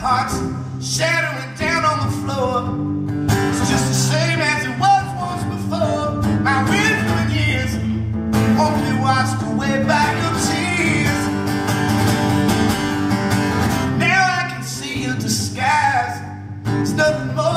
hearts shattering down on the floor. It's just the same as it was once before. My wisdom years only washed away by your tears. Now I can see your disguise. It's nothing more.